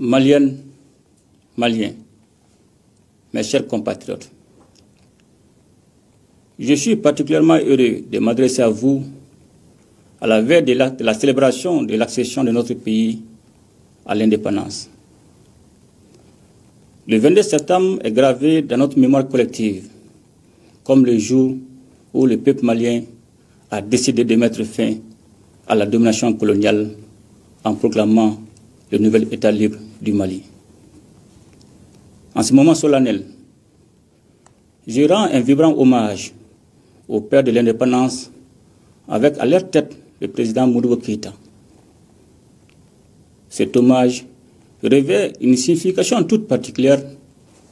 Maliennes, Maliens, mes chers compatriotes, je suis particulièrement heureux de m'adresser à vous à la veille de la, de la célébration de l'accession de notre pays à l'indépendance. Le 22 septembre est gravé dans notre mémoire collective comme le jour où le peuple malien a décidé de mettre fin à la domination coloniale en proclamant le nouvel État libre du Mali. En ce moment solennel, je rends un vibrant hommage au père de l'indépendance avec à leur tête le président Mourouba Keïta. Cet hommage revêt une signification toute particulière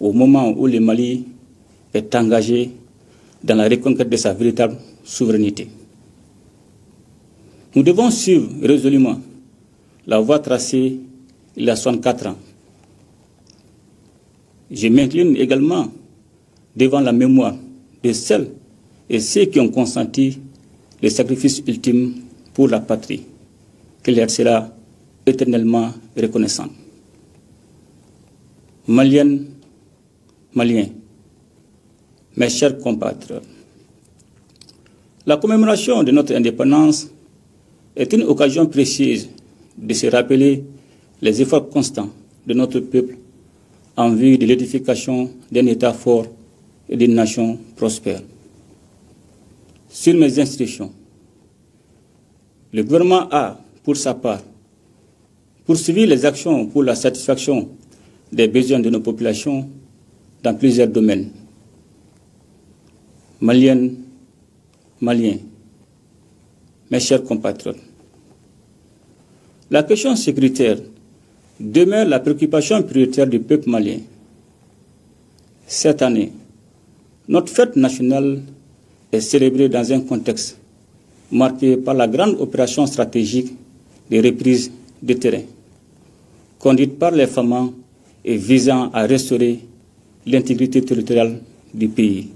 au moment où le Mali est engagé dans la reconquête de sa véritable souveraineté. Nous devons suivre résolument la voie tracée il a 64 ans. Je m'incline également devant la mémoire de celles et ceux qui ont consenti le sacrifice ultime pour la patrie, qu'elle leur sera éternellement reconnaissante. Maliennes, Maliens, mes chers compatriotes, la commémoration de notre indépendance est une occasion précieuse de se rappeler les efforts constants de notre peuple en vue de l'édification d'un État fort et d'une nation prospère. Sur mes instructions, le gouvernement a, pour sa part, poursuivi les actions pour la satisfaction des besoins de nos populations dans plusieurs domaines. Maliennes, Maliens, mes chers compatriotes, la question sécuritaire demeure la préoccupation prioritaire du peuple malien. Cette année, notre fête nationale est célébrée dans un contexte marqué par la grande opération stratégique de reprise de terrain, conduite par les femmes et visant à restaurer l'intégrité territoriale du pays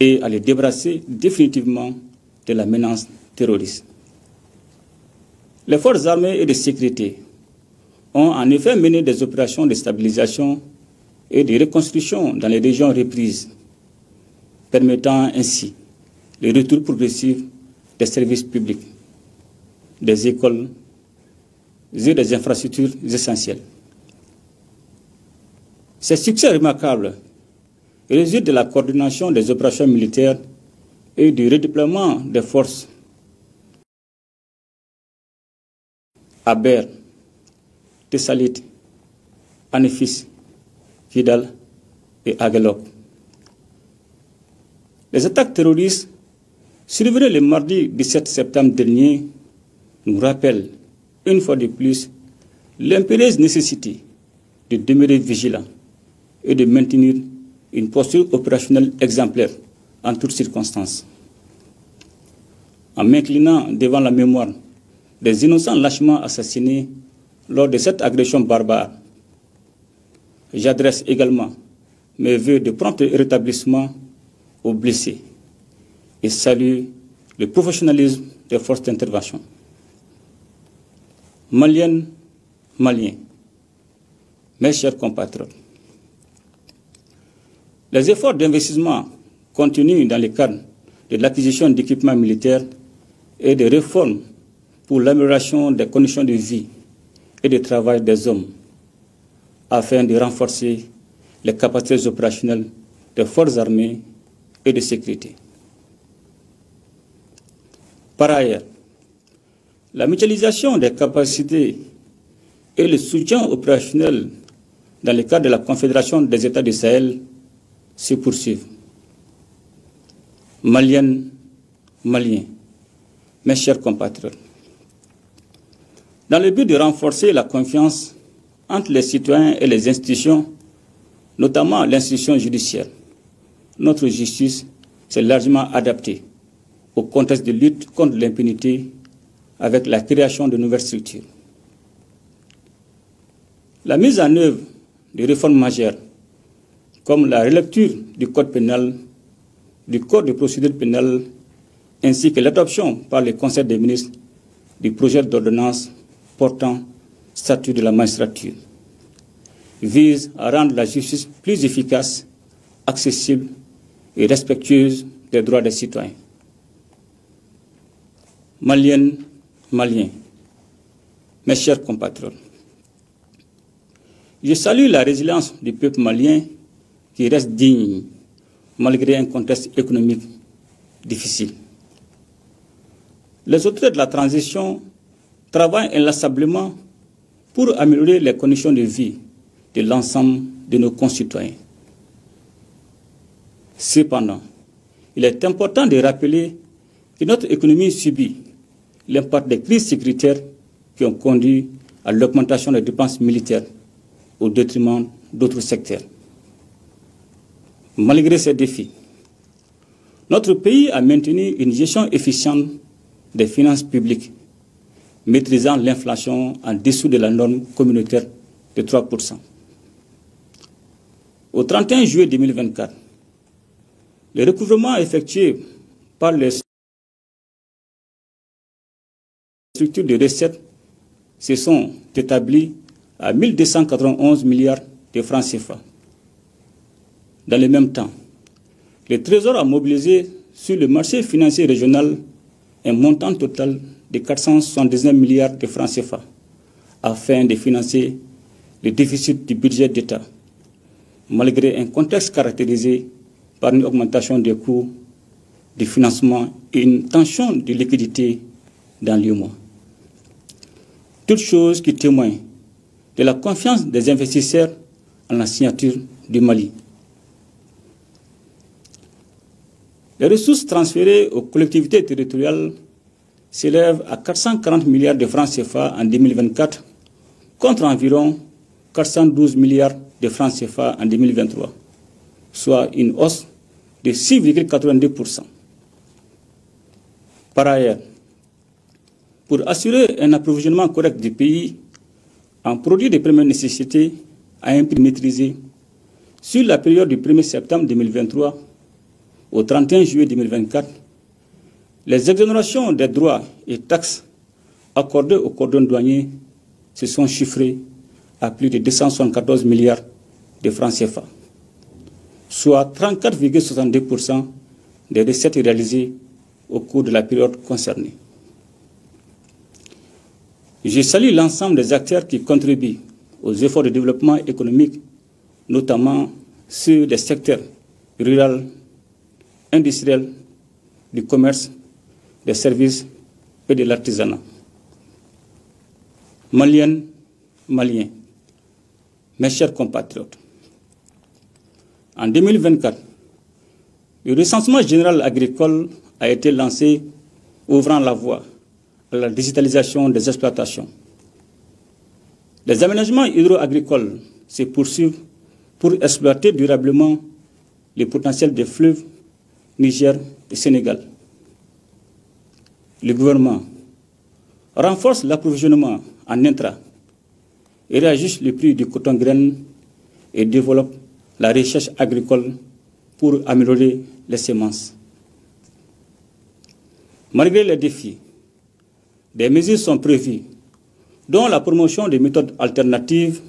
et à les débrasser définitivement de la menace terroriste. Les forces armées et de sécurité ont en effet mené des opérations de stabilisation et de reconstruction dans les régions reprises, permettant ainsi le retour progressif des services publics, des écoles et des infrastructures essentielles. Ces succès remarquables résultent de la coordination des opérations militaires et du redéploiement des forces à Ber, Tessalit, Anifis, Kidal et Agalok. Les attaques terroristes survenues le mardi 17 septembre dernier nous rappellent une fois de plus l'impérieuse nécessité de demeurer vigilant et de maintenir une posture opérationnelle exemplaire en toutes circonstances. En m'inclinant devant la mémoire des innocents lâchement assassinés lors de cette agression barbare, j'adresse également mes voeux de prompt rétablissement aux blessés et salue le professionnalisme des forces d'intervention. Maliennes, Maliens, mes chers compatriotes, les efforts d'investissement continuent dans le cadre de l'acquisition d'équipements militaires et de réformes pour l'amélioration des conditions de vie et de travail des hommes, afin de renforcer les capacités opérationnelles des forces armées et de sécurité. Par ailleurs, la mutualisation des capacités et le soutien opérationnel dans le cadre de la Confédération des États du Sahel se poursuivent. Maliennes, Maliens, mes chers compatriotes, dans le but de renforcer la confiance entre les citoyens et les institutions, notamment l'institution judiciaire, notre justice s'est largement adaptée au contexte de lutte contre l'impunité avec la création de nouvelles structures. La mise en œuvre de réformes majeures, comme la relecture du Code pénal, du Code de procédure pénale, ainsi que l'adoption par le Conseil des ministres du projet d'ordonnance portant statut de la magistrature, vise à rendre la justice plus efficace, accessible et respectueuse des droits des citoyens. Maliennes, Maliens, mes chers compatriotes, je salue la résilience du peuple malien qui reste digne malgré un contexte économique difficile. Les autorités de la transition travaillent inlassablement pour améliorer les conditions de vie de l'ensemble de nos concitoyens. Cependant, il est important de rappeler que notre économie subit l'impact des crises sécuritaires qui ont conduit à l'augmentation des dépenses militaires au détriment d'autres secteurs. Malgré ces défis, notre pays a maintenu une gestion efficiente des finances publiques, maîtrisant l'inflation en dessous de la norme communautaire de 3%. Au 31 juillet 2024, le recouvrement effectué par les structures de recettes se sont établis à 1291 milliards de francs CFA. Dans le même temps, le Trésor a mobilisé sur le marché financier régional un montant total de 479 milliards de francs CFA afin de financer le déficit du budget d'État, malgré un contexte caractérisé par une augmentation des coûts de financement et une tension de liquidité dans le mois. Toutes choses qui témoignent de la confiance des investisseurs en la signature du Mali. Les ressources transférées aux collectivités territoriales s'élèvent à 440 milliards de francs CFA en 2024 contre environ 412 milliards de francs CFA en 2023, soit une hausse de 6,82%. Par ailleurs, pour assurer un approvisionnement correct du pays en produits de première nécessité à un prix maîtrisé, sur la période du 1er septembre 2023 au 31 juillet 2024, les exonérations des droits et taxes accordées aux cordons douaniers se sont chiffrées à plus de 274 milliards de francs CFA, soit 34,62% des recettes réalisées au cours de la période concernée. Je salue l'ensemble des acteurs qui contribuent aux efforts de développement économique, notamment ceux des secteurs rural, industriel, du commerce, des services et de l'artisanat. Maliennes, Maliens, mes chers compatriotes, en 2024, le recensement général agricole a été lancé, ouvrant la voie à la digitalisation des exploitations. Les aménagements hydro-agricoles se poursuivent pour exploiter durablement les potentiels des fleuves Niger et Sénégal. Le gouvernement renforce l'approvisionnement en intra et réajuste le prix du coton graine et développe la recherche agricole pour améliorer les semences. Malgré les défis, des mesures sont prévues, dont la promotion des méthodes alternatives,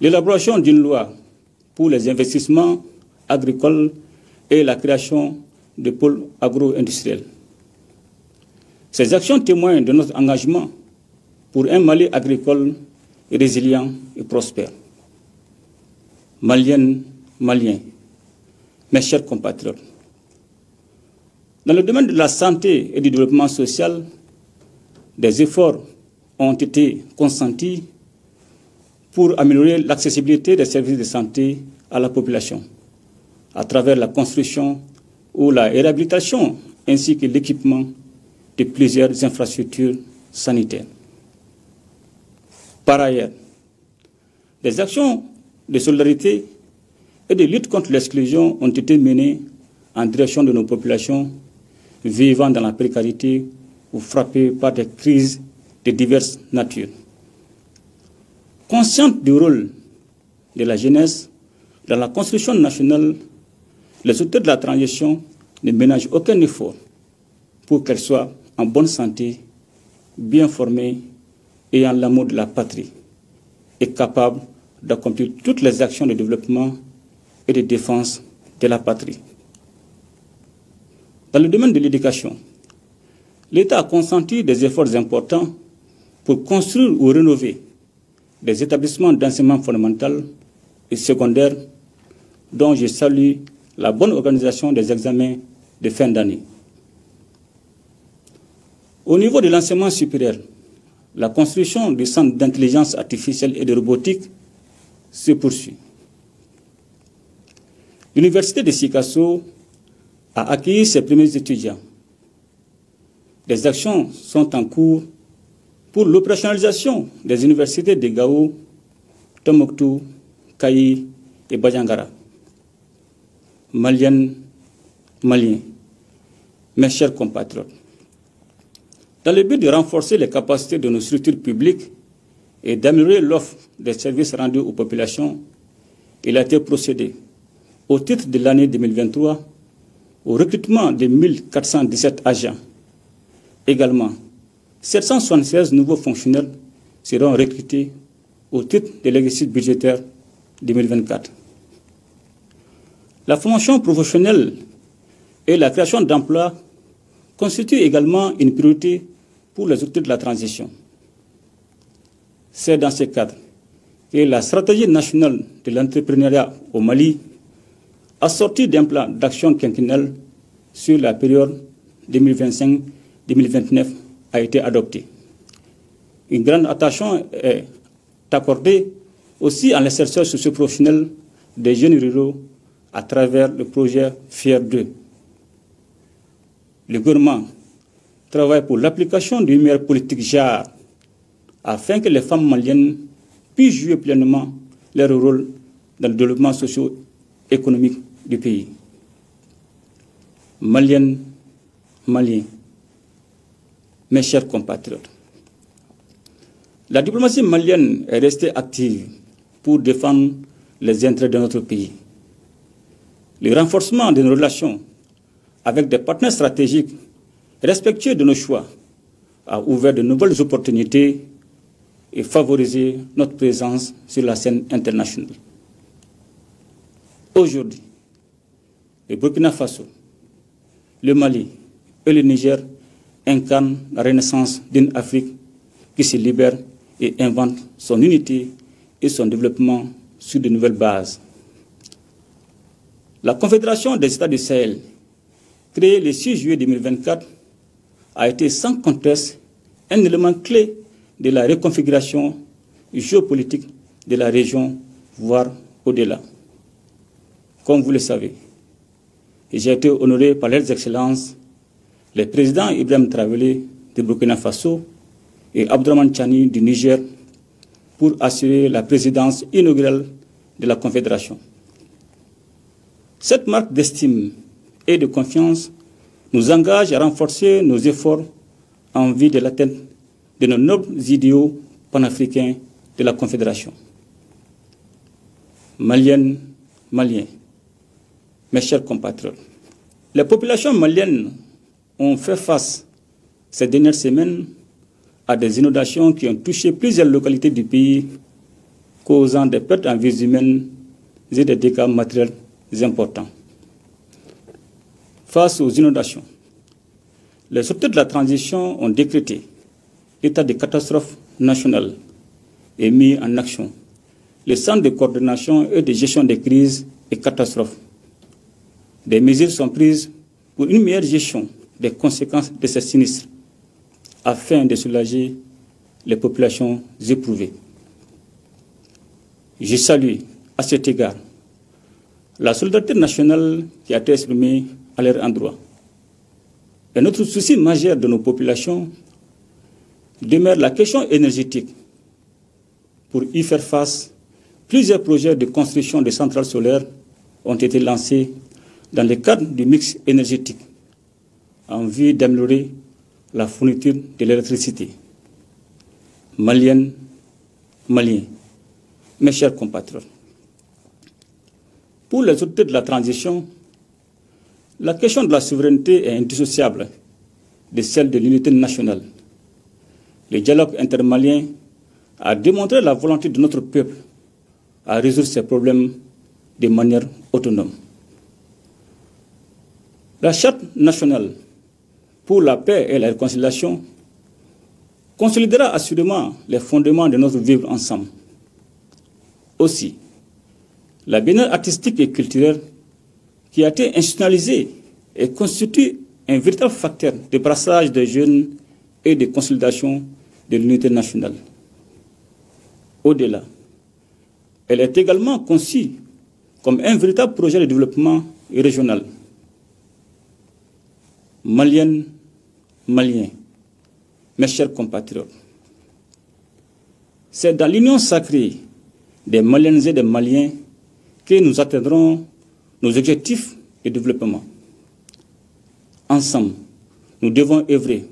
l'élaboration d'une loi pour les investissements agricoles et la création de pôles agro-industriels. Ces actions témoignent de notre engagement pour un Mali agricole résilient et prospère. Maliennes, Maliens, mes chers compatriotes, dans le domaine de la santé et du développement social, des efforts ont été consentis pour améliorer l'accessibilité des services de santé à la population à travers la construction ou la réhabilitation ainsi que l'équipement de plusieurs infrastructures sanitaires. Par ailleurs, des actions de solidarité et de lutte contre l'exclusion ont été menées en direction de nos populations vivant dans la précarité ou frappées par des crises de diverses natures. Consciente du rôle de la jeunesse dans la construction nationale, les auteurs de la transition ne ménagent aucun effort pour qu'elle soit en bonne santé, bien formée et en l'amour de la patrie, et capable d'accomplir toutes les actions de développement et de défense de la patrie. Dans le domaine de l'éducation, l'État a consenti des efforts importants pour construire ou rénover des établissements d'enseignement fondamental et secondaire dont je salue la bonne organisation des examens de fin d'année. Au niveau de l'enseignement supérieur, la construction du centre d'intelligence artificielle et de robotique se poursuit. L'université de Sikasso a accueilli ses premiers étudiants. Des actions sont en cours pour l'opérationnalisation des universités de Gao, Tomoktu, Kayi et Bajangara. Maliennes, Maliens, mes chers compatriotes, dans le but de renforcer les capacités de nos structures publiques et d'améliorer l'offre des services rendus aux populations, il a été procédé, au titre de l'année 2023, au recrutement de 1417 agents. Également, 776 nouveaux fonctionnaires seront recrutés au titre de l'exercice budgétaire 2024. La formation professionnelle et la création d'emplois constituent également une priorité pour les outils de la transition. C'est dans ce cadre que la stratégie nationale de l'entrepreneuriat au Mali, assortie d'un plan d'action quinquennal sur la période 2025-2029, a été adoptée. Une grande attention est accordée aussi à l'insertion socio-professionnelle des jeunes ruraux à travers le projet FIER 2. Le gouvernement travaille pour l'application d'une meilleure politique JAR afin que les femmes maliennes puissent jouer pleinement leur rôle dans le développement socio-économique du pays. Maliennes, Maliens, mes chers compatriotes, la diplomatie malienne est restée active pour défendre les intérêts de notre pays. Le renforcement de nos relations avec des partenaires stratégiques respectueux de nos choix a ouvert de nouvelles opportunités et favorisé notre présence sur la scène internationale. Aujourd'hui, le Burkina Faso, le Mali et le Niger incarnent la renaissance d'une Afrique qui se libère et invente son unité et son développement sur de nouvelles bases. La Confédération des États du Sahel, créée le 6 juillet 2024, a été sans conteste un élément clé de la reconfiguration géopolitique de la région, voire au-delà. Comme vous le savez, j'ai été honoré par leurs excellences les présidents Ibrahim Travelé de Burkina Faso et Abdurrahman Chani du Niger pour assurer la présidence inaugurale de la Confédération. Cette marque d'estime et de confiance nous engage à renforcer nos efforts en vue de l'atteinte de nos nobles idéaux panafricains de la Confédération. Maliennes, Maliens, mes chers compatriotes, les populations maliennes ont fait face ces dernières semaines à des inondations qui ont touché plusieurs localités du pays, causant des pertes en vies humaines et des dégâts matériels importants. Face aux inondations, les autorités de la transition ont décrété l'état de catastrophe nationale et mis en action le centre de coordination et de gestion des crises et catastrophes. Des mesures sont prises pour une meilleure gestion des conséquences de ces sinistres afin de soulager les populations éprouvées. Je salue à cet égard la solidarité nationale qui a été exprimée à leur endroit. Et notre souci majeur de nos populations demeure la question énergétique. Pour y faire face, plusieurs projets de construction de centrales solaires ont été lancés dans le cadre du mix énergétique en vue d'améliorer la fourniture de l'électricité. Maliennes, Maliens, mes chers compatriotes, pour les autorités de la transition, la question de la souveraineté est indissociable de celle de l'unité nationale. Le dialogue intermalien a démontré la volonté de notre peuple à résoudre ces problèmes de manière autonome. La Charte nationale pour la paix et la réconciliation consolidera assurément les fondements de notre vivre ensemble. Aussi, la biennale artistique et culturelle qui a été institutionnalisée et constitue un véritable facteur de brassage des jeunes et de consolidation de l'unité nationale. Au-delà, elle est également conçue comme un véritable projet de développement régional. Maliennes, Maliens, mes chers compatriotes, c'est dans l'union sacrée des Maliennes et des Maliens que nous atteindrons nos objectifs de développement. Ensemble, nous devons œuvrer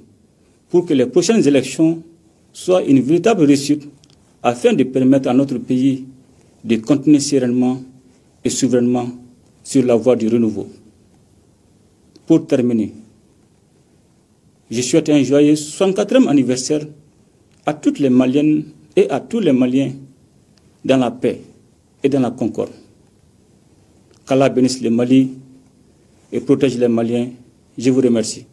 pour que les prochaines élections soient une véritable réussite afin de permettre à notre pays de continuer sereinement et souverainement sur la voie du renouveau. Pour terminer, je souhaite un joyeux 64e anniversaire à toutes les Maliennes et à tous les Maliens dans la paix et dans la concorde. Qu'Allah bénisse le Mali et protège les Maliens. Je vous remercie.